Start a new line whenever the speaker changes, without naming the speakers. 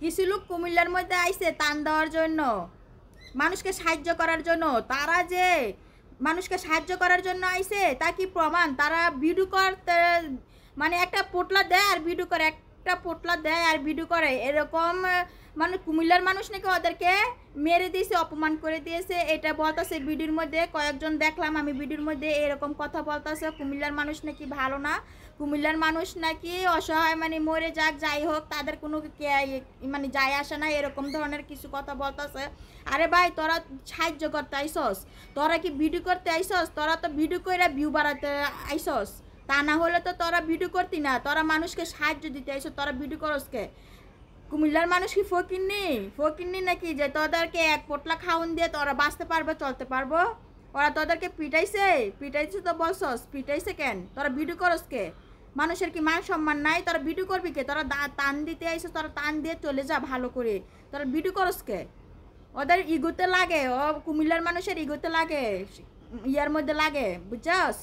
কিছু লোক কুমিল্লার মধ্যে আইছে টান দেওয়ার জন্য। মানুষকে সাহায্য করার জন্য। তারা যে মানুষকে সাহায্য করার জন্য আইছে, তা কি প্রমাণ? তারা ভিডিও করতে মানে একটা পোটলা দেয় আর ভিডিও করে একটা পোটলা দেয় আর ভিডিও করে। এরকম মানে কুমিল্লার মানুষ নাকি ওদেরকে মেরে দিয়েছে, অপমান করে দিয়েছে। এটা বলতেছে ভিডিওর মধ্যে, কয়েকজন দেখলাম আমি ভিডিওর মধ্যে এরকম কথা বলতেছে। কুমিল্লার মানুষ নাকি ভালো না। কুমিল্লার মানুষ নাকি অসহায় মানে মরে যাক, যাই হোক, তাদের কোনো মানে যায় আসে না, এরকম ধরনের কিছু কথা বলতেছে। আরে ভাই, তোরা সাহায্য করতে আইসস। তোরা কি ভিডিও করতে আইসস? তোরা তো ভিডিও করে ভিউ বাড়াতে আইসস। তা না হলে তো তোরা ভিডিও করতি না। তোরা মানুষকে সাহায্য দিতে আইসস তোরা ভিডিও করসকে। কুমিল্লার মানুষ কি ফকিরনি ফকিরনি নাকি যে তোদেরকে এক পোটলা খাওন দিয়ে তোরা বাঁচতে পারবে, চলতে পারব? ওরা তোদেরকে পিটাইছে? পিটাইছে তো বলছস, পিটাইছে কেন? তোরা ভিডিও করস কে মানুষের কি মান সম্মান নাই? তোরা ভিডিও করবি কে? তোরা টান দিতে আইসে তোরা টান দিয়ে চলে যা ভালো করে। তোরা ভিডিও করস কে ওদের ইগোতে লাগে, ও কুমিল্লার মানুষের ইগোতে লাগে, ইয়ার মধ্যে লাগে, বুঝছস?